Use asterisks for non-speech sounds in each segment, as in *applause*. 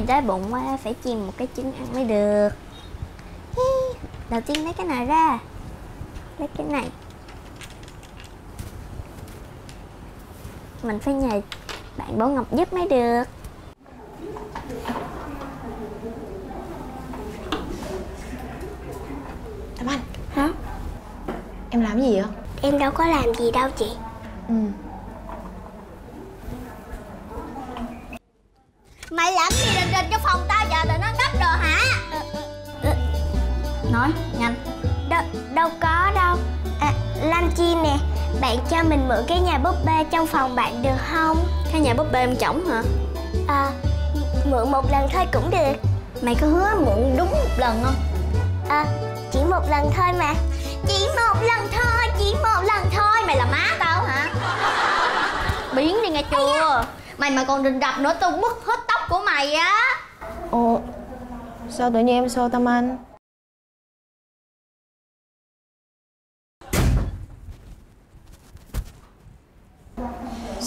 này đói bụng quá phải chiên một cái trứng ăn mới được. Đầu tiên lấy cái này ra. Lấy cái này. Mình phải nhờ bạn Bảo Ngọc giúp mới được. Tâm Anh. Hả? Em làm gì vậy? em đâu có làm gì đâu chị. Ừ nói nhanh. Đâu đâu có đâu. À, Lam Chi nè bạn cho mình mượn cái nhà búp bê trong phòng bạn được không? Cái nhà búp bê em chổng hả? À mượn một lần thôi cũng được. Mày có hứa mượn đúng một lần không? À chỉ một lần thôi mà. Chỉ một lần thôi chỉ một lần thôi. Mày là má tao hả? Biến đi nghe chưa mày mà còn rình rập nữa tao bứt hết tóc của mày á. Ồ Sao tự nhiên em xô Tâm Anh?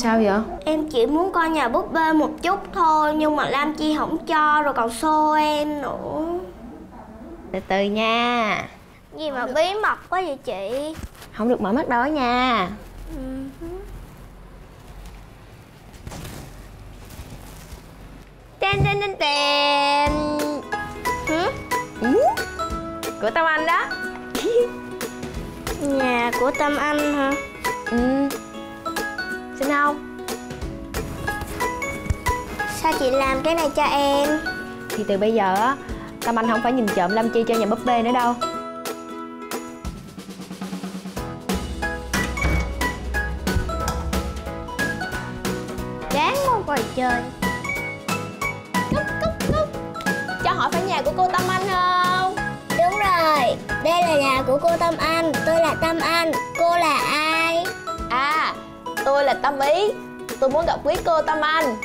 Sao vậy? Em chỉ muốn coi nhà búp bê một chút thôi Nhưng mà Lam Chi không cho rồi còn xô em nữa Từ từ nha Gì mà bí mật quá vậy chị Không được mở mắt đó nha Tên tên tên tên Hử? ừ? Của Tâm Anh đó Nhà của Tâm Anh hả? Ừ Xin không? Sao chị làm cái này cho em? Thì từ bây giờ á Tâm Anh không phải nhìn trộm Lam Chi cho nhà búp bê nữa đâu Đáng không còn chơi Cho hỏi phải nhà của cô Tâm Anh không? Đúng rồi Đây là nhà của cô Tâm Anh Tôi là Tâm Anh Cô là ai? À Tôi là Tâm Ý. Tôi muốn gặp quý cô Tâm Anh.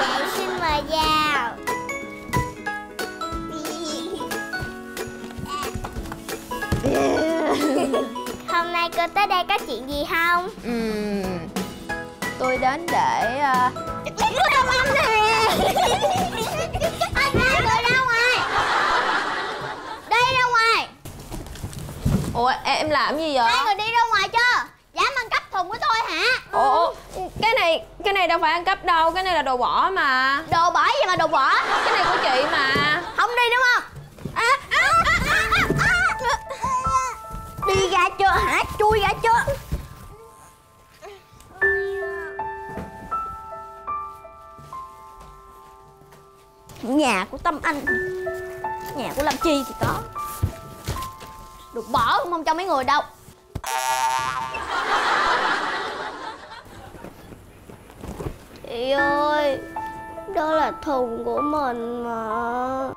Dạ xin mời vào. Hôm nay cô tới đây có chuyện gì không? Ừm, Tôi đến để ờ, Ủa em, làm gì vậy? Hai người đi ra ngoài chưa? Dám ăn cắp thùng của tôi hả? Ủa cái này cái này đâu phải ăn cắp đâu Cái này là đồ bỏ mà Đồ bỏ gì mà đồ bỏ Cái này của chị mà Không đi đúng không? À, à, à, à, à, à. Đi ra chưa hả? Chui ra chưa? Nhà của Tâm Anh Nhà của Lâm Chi thì có Được bỏ cũng không cho mấy người đâu. Chị ơi Đó là thùng của mình mà.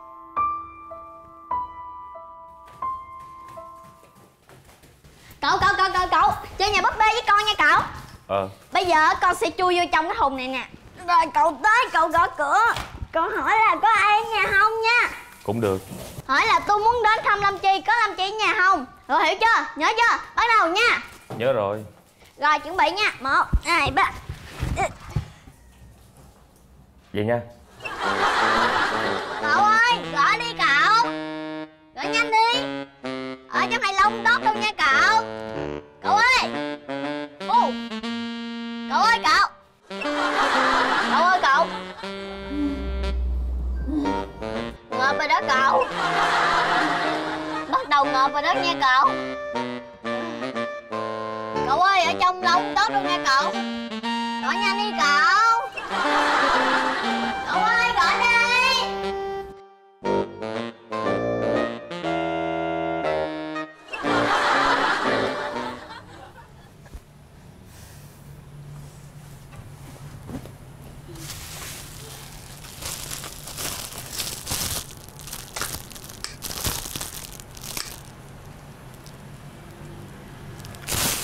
Cậu, cậu, cậu, cậu, cậu Chơi nhà búp bê với con nha cậu. Ờ. Bây giờ con sẽ chui vô trong cái thùng này nè. Rồi cậu tới, cậu gõ cửa. Cậu hỏi là có ai ở nhà không nha? Cũng được Hỏi là tôi muốn đến thăm Lâm Chi Có Lâm Chi ở nhà không? Rồi hiểu chưa, nhớ chưa? Bắt đầu nha. Nhớ rồi. Rồi chuẩn bị nha. Một, hai, ba. Vậy nha. Cậu ơi, gõ đi cậu. Gõ nhanh đi. Ở trong này lông tốt đâu nha cậu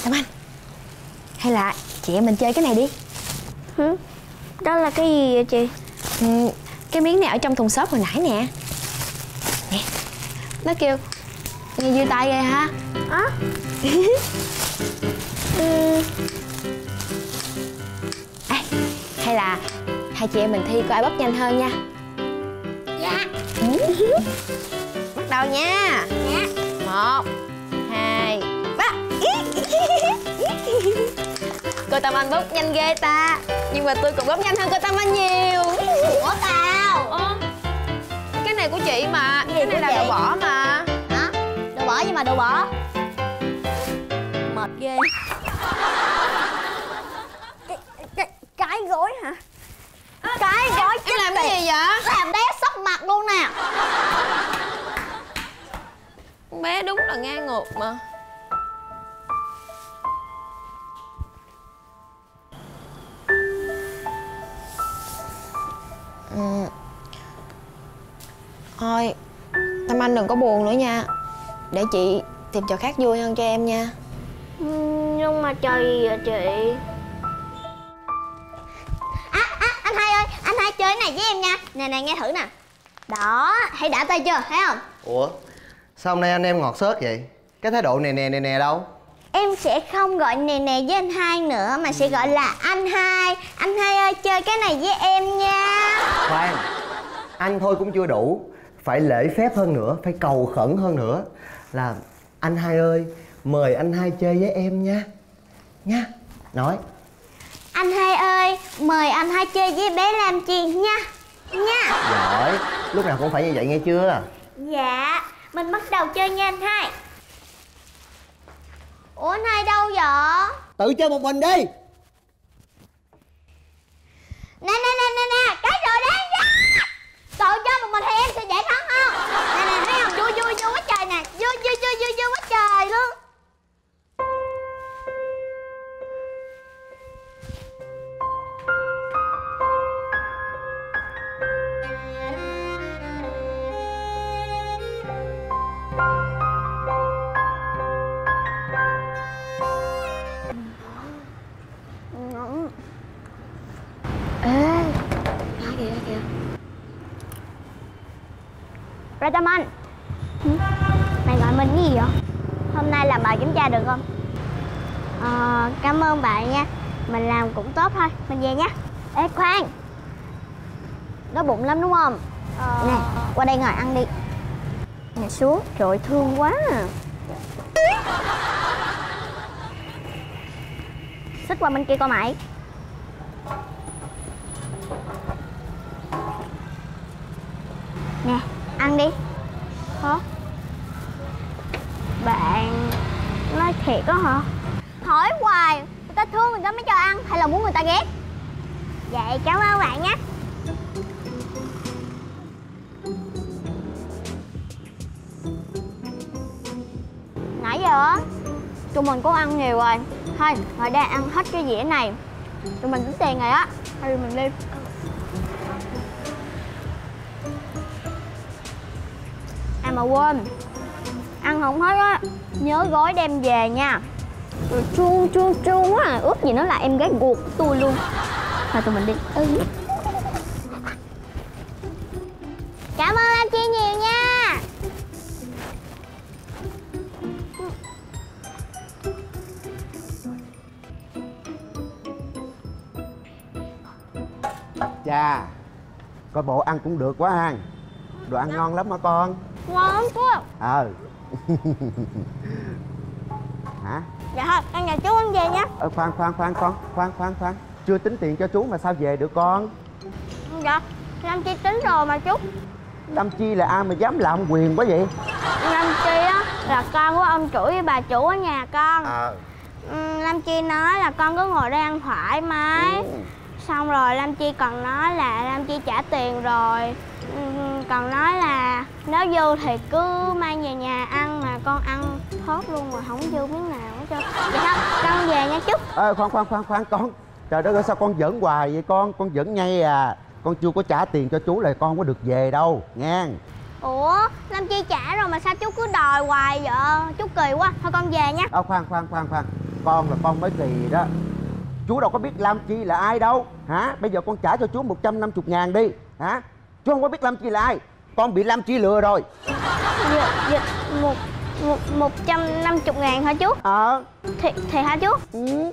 Tâm Anh. Hay là chị em mình chơi cái này đi. Hử? Đó là cái gì vậy chị? ừ, Cái miếng này ở trong thùng xốp hồi nãy nè. Nè. Nó kêu Nghe vui tay ghê ha Á? *laughs* ừ, Ê, Hay là hai chị em mình thi coi ai bóp nhanh hơn nha. Dạ. *laughs* Bắt đầu nha. Dạ. Một cô tâm anh bóp nhanh ghê ta. Nhưng mà tôi cũng bóp nhanh hơn cô tâm anh nhiều. Ủa tao? Ơ, cái này của chị mà. Cái cái gì này là chị? đồ bỏ mà. Hả? Đồ bỏ nhưng mà đồ bỏ? Mệt ghê. Cái, cái, cái gối hả? Cái gối em làm cái gì vậy? Làm đét sốc mặt luôn nè. Con bé đúng là ngang ngược mà Ừ. Thôi Tâm Anh đừng có buồn nữa nha Để chị tìm trò khác vui hơn cho em nha Nhưng mà trò gì vậy chị? À, à, anh hai ơi, anh hai chơi cái này với em nha Nè nè nghe thử nè Đó, thấy đã tay chưa, thấy không? Ủa Sao hôm nay anh em ngọt xớt vậy Cái thái độ nè nè nè nè đâu Em sẽ không gọi nè nè với anh hai nữa Mà sẽ gọi là anh hai. Anh hai ơi, chơi cái này với em nha. Khoan Anh thôi cũng chưa đủ. Phải lễ phép hơn nữa Phải cầu khẩn hơn nữa. Là anh hai ơi Mời anh hai chơi với em nha. Nha Nói. Anh hai ơi, mời anh hai chơi với bé Lam Chi nha. Nha. Giỏi Lúc nào cũng phải như vậy nghe chưa? Dạ, mình bắt đầu chơi nha anh hai Ủa anh hai đâu vậy? Tự chơi một mình đi Nè nè nè nè nè, cái rồi đấy nha Tự chơi một mình thì em sẽ dễ thắng không? Nè nè, thấy không? Vui vui Vui Ra Tâm Anh Hử? Mày gọi mình cái gì vậy? Hôm nay làm bài kiểm tra được không? Ờ, cảm ơn bạn nha. Mình làm cũng tốt thôi, mình về nha Ê khoan Đói bụng lắm đúng không? Nè, qua đây ngồi ăn đi. Nè xuống, trời thương quá à. Xích qua bên kia coi mày ăn đi Hả? Bạn nói thiệt đó hả? Hỏi hoài, người ta thương người ta mới cho ăn hay là muốn người ta ghét? Vậy cảm ơn bạn nhé Nãy giờ á, tụi mình có ăn nhiều rồi Thôi, ngồi đây ăn hết cái dĩa này Tụi mình tính tiền rồi á Thôi mình đi À mà quên. Ăn không hết á, Nhớ gói đem về nha. Rồi chuông chuông chuông á, Ước gì nó là em gái ruột của tôi luôn. Thôi tụi mình đi. Ừ. Cảm ơn anh Chi nhiều nha. Chà, Coi bộ ăn cũng được quá ha. Đồ ăn ngon lắm hả con? Ngon ạ Ờ *laughs* Hả? Dạ thôi, ăn nhà chú ăn về nha. Ờ khoan khoan khoan con Khoan khoan khoan. Chưa tính tiền cho chú mà sao về được con? Dạ, Lam Chi tính rồi mà chú. Lâm Chi là ai mà dám lạm quyền quá vậy? Lam Chi á là con của ông chủ với bà chủ ở nhà con. Ờ. Ừ, Lam Chi nói là con cứ ngồi đây ăn thoải mái. Ừ. Xong rồi Lam Chi còn nói là Lam Chi trả tiền rồi. Ừ, Còn nói là nếu dư thì cứ mang về nhà ăn mà con ăn thốt luôn rồi không dư miếng nào hết trơn. Vậy thôi, con về nha chú Ờ khoan khoan khoan khoan con. Trời đất ơi sao con giỡn hoài vậy con? Con giỡn ngay à. Con chưa có trả tiền cho chú là con không có được về đâu Nghe. Ủa, Lam Chi trả rồi mà sao chú cứ đòi hoài vậy? Chú kỳ quá, thôi con về nha. Ờ khoan khoan khoan khoan. Con là con mới kỳ đó Chú đâu có biết Lam Chi là ai đâu Hả? Bây giờ con trả cho chú 150 ngàn đi Hả? Chú không có biết Lam Chi là ai Con bị Lam Chi lừa rồi. Dạ, dạ, một, một, một trăm năm chục ngàn hả chú? Ờ. Thì, thì hả chú? ừ.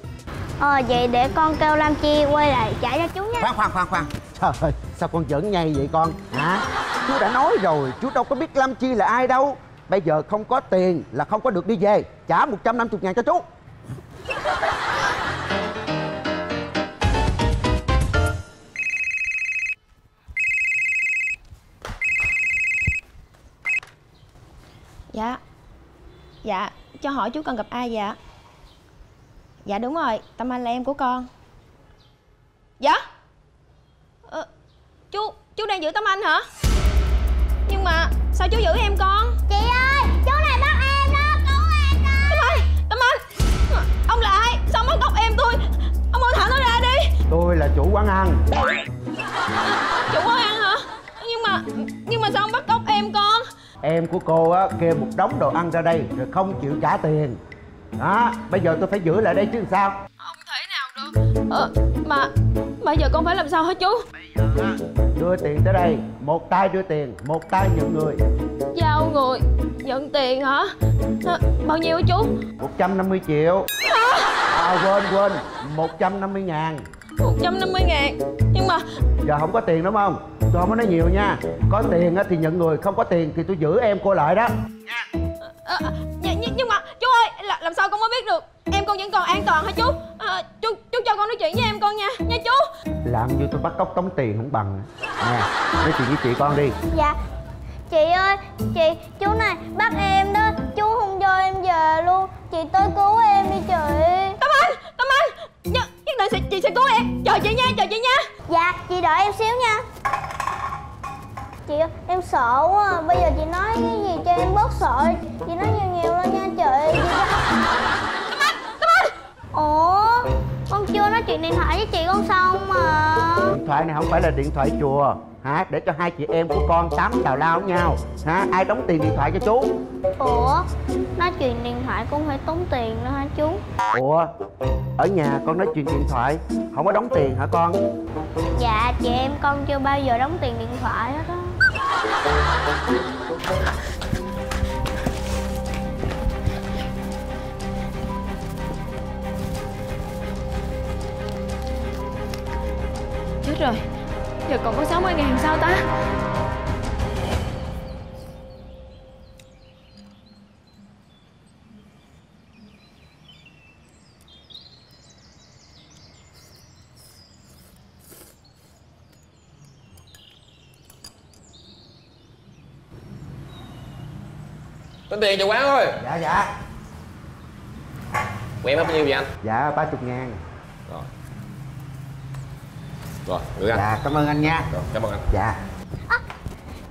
Ờ, vậy để con kêu Lam Chi quay lại trả cho chú nha. Khoan khoan khoan khoan. Trời ơi, sao con giỡn nhây vậy con hả? Chú đã nói rồi chú đâu có biết Lam Chi là ai đâu. Bây giờ không có tiền là không có được đi về trả 150 ngàn cho chú Dạ. Dạ Cho hỏi chú cần gặp ai dạ Dạ đúng rồi Tâm Anh là em của con. Dạ? Ờ, Chú Chú đang giữ Tâm Anh hả? Nhưng mà Sao chú giữ em con? Chị ơi chú này bắt em đó cứu em đó Tâm Anh Tâm Anh. Ông là ai? Sao ông bắt cóc em tôi? Ông mau thả nó ra đi. Tôi là chủ quán ăn. Chủ quán ăn hả? Nhưng mà Nhưng mà sao ông bắt cóc em của cô á kêu một đống đồ ăn ra đây rồi không chịu trả tiền. Đó bây giờ tôi phải giữ lại đây chứ sao? Không thể nào được. Ờ Mà Bây giờ con phải làm sao hả chú? Đưa tiền tới đây một tay đưa tiền một tay nhận người. Giao người Nhận tiền hả? Ờ, Bao nhiêu hả chú? 150 triệu. À quên quên 150 ngàn. 150 ngàn. Nhưng mà giờ không có tiền đúng không tôi không có nói nhiều nha. Có tiền á thì nhận người không có tiền thì tôi giữ em cô lại đó. Ờ, nhưng, nhưng, nhưng mà chú ơi là, Làm sao con mới biết được? Em con vẫn còn an toàn hả chú? Ờ, Chú chú cho con nói chuyện với em con nha Nha chú. Làm như tôi bắt cóc tống tiền không bằng. Nè nói chuyện với chị con đi. Dạ. Chị ơi Chị Chú này bắt em đó Chú không cho em về luôn. Chị tới cứu em đi chị. Tâm Anh Tâm Anh Nhất, nhất định sẽ, chị sẽ cứu em. Chờ chị nha chờ chị nha. Dạ chị đợi em xíu nha. Chị em sợ quá à. Bây giờ chị nói cái gì cho em bớt sợ. Chị nói nhiều nhiều lên nha chị Ủa? Con chưa nói chuyện điện thoại với chị con xong mà thoại này không phải là điện thoại chùa hả? Để cho hai chị em của con tám tào lao với nhau hả? Ai đóng tiền điện thoại cho chú? Ủa? Nói chuyện điện thoại cũng phải tốn tiền nữa hả chú? Ủa? Ở nhà con nói chuyện điện thoại không có đóng tiền hả con? Dạ chị em con chưa bao giờ đóng tiền điện thoại hết á Chết rồi. Giờ còn có 60 ngàn sao ta? Tính tiền cho quán thôi. Dạ dạ. Hết bao nhiêu vậy anh? dạ ba chục ngàn. Rồi Rồi, gửi anh. Dạ cảm ơn anh nha. Rồi, cảm ơn anh. Dạ.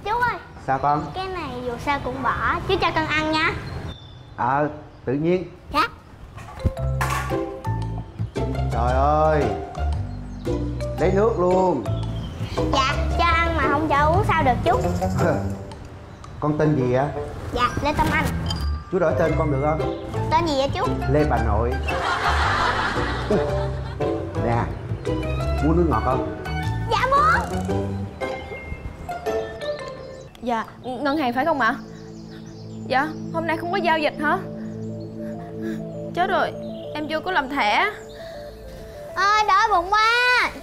Chú ơi. Sao con? Cái này dù sao cũng bỏ. Chú cho con ăn nha. Ờ tự nhiên. Dạ. Trời ơi. Lấy nước luôn. Dạ cho ăn mà không cho uống sao được chú? *laughs* Con tên gì á Dạ Lê Tâm Anh. Chú đổi tên con được không? Tên gì vậy chú? Lê bà nội *laughs* muốn nước ngọt không? Dạ muốn. Dạ ngân hàng phải không ạ? Dạ hôm nay không có giao dịch hả? Chết rồi Em chưa có làm thẻ. Ơi đói bụng quá.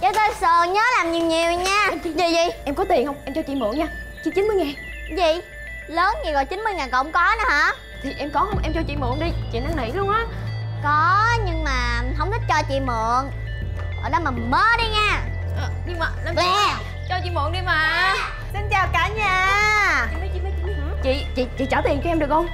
Cho tôi sườn nhớ làm nhiều nhiều nha. Gì gì? Em có tiền không? Em cho chị mượn nha. Chị 90 ngàn. Gì? Lớn gì rồi 90 ngàn cậu không có nữa hả? Thì em có không? Em cho chị mượn đi. Chị năn nỉ luôn á. Có nhưng mà không thích cho chị mượn Ở đó mà mơ đi nha. Ờ, Nhưng mà làm Lè Cho chị mượn đi mà. Xin chào cả nhà. Chị chị chị trả tiền cho em được không?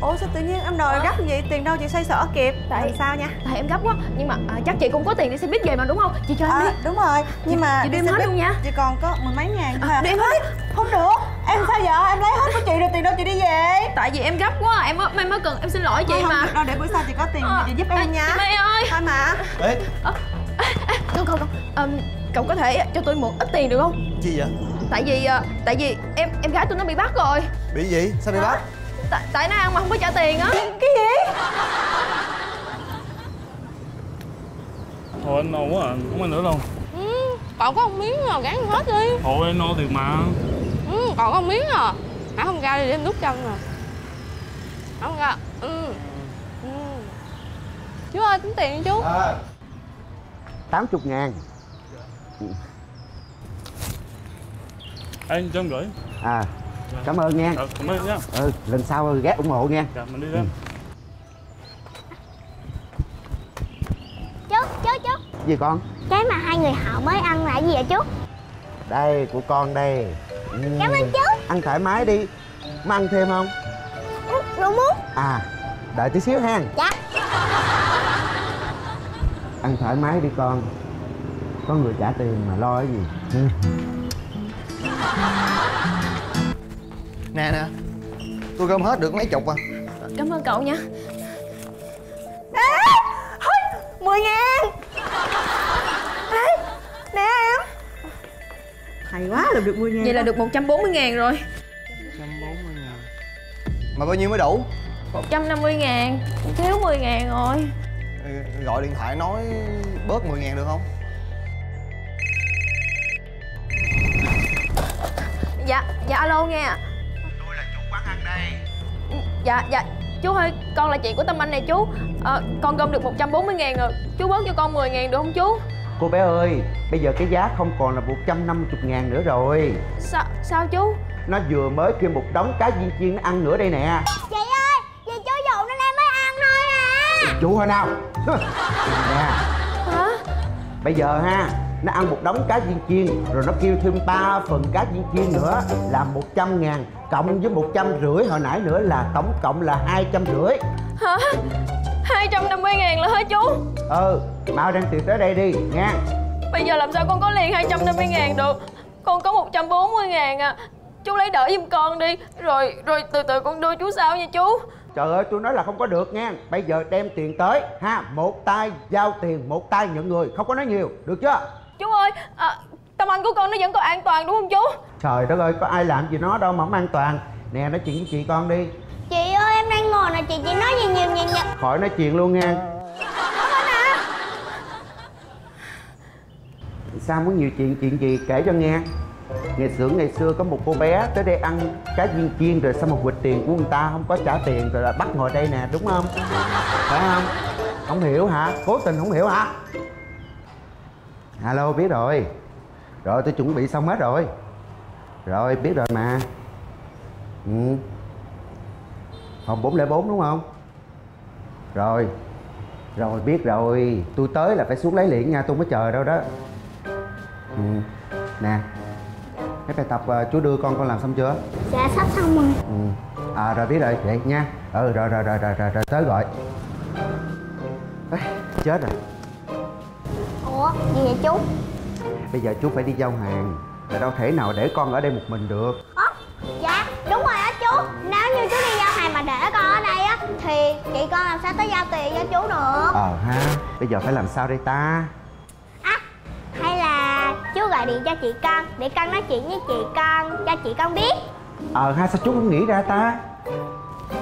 Ủa sao tự nhiên em đòi Ờ. gấp vậy? Tiền đâu chị xoay sở kịp? Tại- Tại sao nha? Tại em gấp quá. Nhưng mà à, chắc chị cũng có tiền đi xe buýt về mà đúng không? Chị cho em à, đi. Đúng rồi. Nhưng mà chị đi đem xe hết luôn nha. Chị còn có mười mấy ngàn thôi À, à. đem hết. Không được. Em sao vậy? Em lấy hết của chị rồi tiền đâu chị đi về? Tại vì em gấp quá Em mới, em mới cần Em xin lỗi chị không mà. được đâu để bữa sau chị có tiền Ờ, chị giúp em nha Chị My ơi. Thôi mà. Ê, không? Không um, cậu có thể cho tôi một ít tiền được không? Chi vậy? Tại vì ờ, tại vì em em gái tôi nó bị bắt rồi. Bị gì? Sao bị ờ, bắt? tại tại nó ăn mà không có trả tiền á. Cái gì? Thôi anh nấu à không ăn nữa đâu. Ừ, cậu có một miếng nào gắn hết đi. Thôi anh no thiệt mà. Ừ, cậu có một miếng à. Hả không ra đi để em đút chân nè không ra. Ừ. ừ. chú ơi tính tiền chú. À. 80 ngàn Anh cho gửi À. Cảm ơn nha ờ, cảm ơn nha Ừ, lần sau ghé ủng hộ nha Dạ, mình đi lên ừ. Chú, chú, chú Gì con? Cái mà hai người họ mới ăn là gì vậy chú? Đây, của con đây ừ. Cảm ơn chú Ăn thoải mái đi Má ăn thêm không? Ừ, muốn À, đợi tí xíu ha Dạ ăn thoải mái đi con. Có người trả tiền mà lo cái gì? Ừ. nè nè. Tôi gom hết được mấy chục à. Cảm ơn cậu nha. Mười ngàn. Ê, Nè em. Hay quá là được 10 ngàn Vậy là được 140 ngàn rồi. mà bao nhiêu mới đủ? 150 ngàn. Thiếu 10 ngàn rồi gọi điện thoại nói bớt 10 ngàn được không? Dạ, dạ alo nghe ạ. Tôi là chủ quán ăn đây. Dạ, dạ. Chú ơi, con là chị của Tâm Anh này chú. Ờ, Con gom được 140 ngàn rồi. Chú bớt cho con 10 ngàn được không chú? Cô bé ơi bây giờ cái giá không còn là 150 ngàn nữa rồi. Sao, sao chú? Nó vừa mới kêu một đống cá viên chiên nó ăn nữa đây nè. Chị ơi, chủ hồi nào? Nè. Hả? bây giờ ha nó ăn một đống cá viên chiên rồi nó kêu thêm ba phần cá viên chiên nữa là 100 ngàn cộng với 150 hồi nãy nữa là tổng cộng là 250 Hả? 250 ngàn là hả chú? Ừ mau đem tiền tới đây đi nha. Bây giờ làm sao con có liền 250 ngàn được? Con có 140 ngàn à. Chú lấy đỡ giùm con đi Rồi rồi từ từ con đưa chú sau nha chú trời ơi tôi nói là không có được nha bây giờ đem tiền tới ha một tay giao tiền một tay nhận người. Không có nói nhiều được chưa? Chú ơi à, Tâm Anh của con nó vẫn còn an toàn đúng không chú? Trời đất ơi có ai làm gì nó đâu mà không an toàn. Nè nói chuyện với chị con đi. Chị ơi, em đang ngồi nè, chị chỉ nói gì nhiều nhiều nhiều. Khỏi nói chuyện luôn nha sao muốn nhiều chuyện chuyện gì kể cho nghe ngày xưa ngày xưa có một cô bé tới đây ăn cá viên chiên rồi xong một quỵt tiền của người ta, không có trả tiền rồi là bắt ngồi đây nè, đúng không? Phải không? Không hiểu hả? Cố tình không hiểu hả? Alo, biết rồi. Rồi, tôi chuẩn bị xong hết rồi. Rồi, biết rồi mà. Ừ. Phòng 404 đúng không? Rồi. Rồi, biết rồi. Tôi tới là phải xuống lấy liền nha, tôi mới chờ đâu đó. Ừ. nè cái bài tập ờ, chú đưa con con làm xong chưa? Dạ, sắp xong rồi. Ừ. à rồi biết rồi. Vậy nha. Ừ rồi rồi rồi rồi rồi, rồi tới gọi. Ê, chết rồi. Ủa, gì vậy chú? bây giờ chú phải đi giao hàng. Là đâu thể nào để con ở đây một mình được. Ơ, dạ, đúng rồi á chú. Nếu như chú đi giao hàng mà để con ở đây á Thì chị con làm sao tới giao tiền cho chú được? Ờ ha. Bây giờ phải làm sao đây ta gọi điện cho chị con Để con nói chuyện với chị con, cho chị con biết. Ờ ha sao chú không nghĩ ra ta?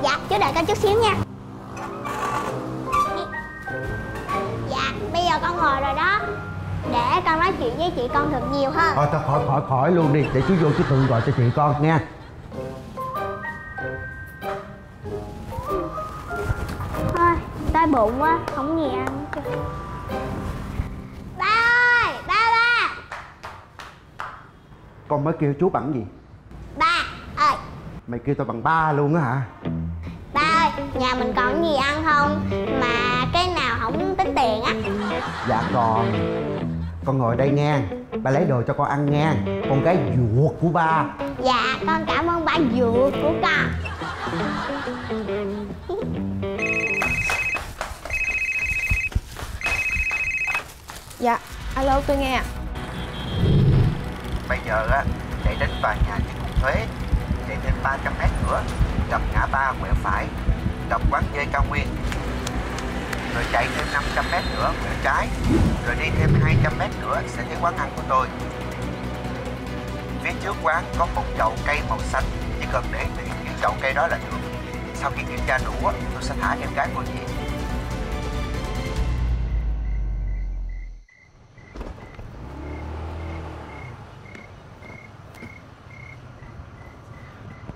Dạ, chú đợi con chút xíu nha. Dạ, bây giờ con ngồi rồi đó. Để con nói chuyện với chị con được nhiều hơn. Thôi thôi khỏi khỏi khỏi luôn đi. Để chú vô chú tự gọi cho chị con nha. Thôi, đói bụng quá, không gì ăn con mới kêu chú bằng gì? Ba ơi, mày kêu tao bằng ba luôn á hả? Ba ơi, nhà mình còn gì ăn không? Mà cái nào không tính tiền á. Dạ còn con ngồi đây nghe. Ba lấy đồ cho con ăn nghe. Con gái ruột của ba. Dạ, con cảm ơn ba ruột của con. Dạ, alo tôi nghe ạ bây giờ á chạy đến tòa nhà chi cục thuế chạy thêm 300 mét nữa gặp ngã ba quẹo phải gặp quán dê cao nguyên. Rồi chạy thêm 500 mét nữa, quẹo trái. Rồi đi thêm 200 mét nữa, sẽ thấy quán ăn của tôi. Phía trước quán có một chậu cây màu xanh, chỉ cần để những chậu cây đó là được. Sau khi kiểm tra đủ tôi sẽ thả em gái cô chị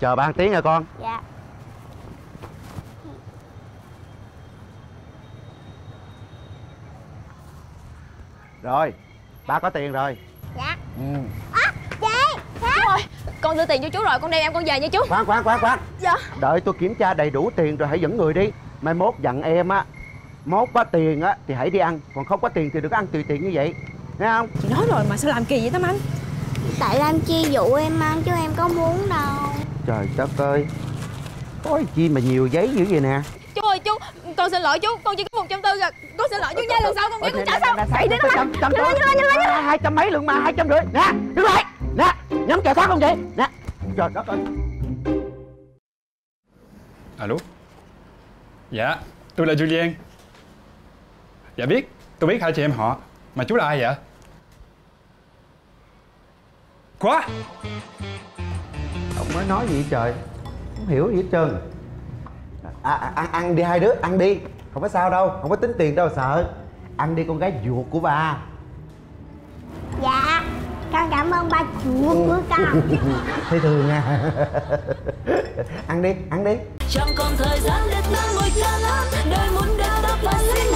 chờ ba tiếng rồi con. Dạ, rồi ba có tiền rồi. Dạ. Ừ. Á, chị, Chú sao ơi, Con đưa tiền cho chú rồi Con đem em con về nha chú. Khoan khoan khoan khoan. Dạ. Đợi tôi kiểm tra đầy đủ tiền rồi hãy dẫn người đi. Mai mốt dặn em á mốt có tiền á thì hãy đi ăn còn không có tiền thì đừng có ăn tùy tiện như vậy. Nghe không? Chị nói rồi mà sao làm kỳ vậy Tâm Anh? Tại Lam Chi dụ em ăn chứ em có muốn đâu trời đất ơi. Có chi mà nhiều giấy dữ vậy nè? Chú ơi chú Con xin lỗi chú Con chỉ có một trăm tư à Con xin lỗi chú nha lần sau con nhớ con trả sau. Chạy đi Tâm Anh trăm trăm hai trăm mấy lượng mà hai trăm rưỡi. Nè đứng lại. Nè nhắm kẹo thoát không vậy? Nè. Trời đất ơi. Alo? Dạ tôi là Julien Dạ biết Tôi biết hai chị em họ Mà chú là ai vậy? Quá nói nói gì trời? Không hiểu gì hết trơn. À, à, ăn ăn đi hai đứa ăn đi. Không có sao đâu không có tính tiền đâu sợ. Ăn đi con gái ruột của bà dạ con cảm ơn ba chuột của ừ. con. *laughs* Thấy thường nha. Ăn đi ăn đi. Trong con thời gian lướt nắng mỗi ca lắm đời muốn đeo đắp và xin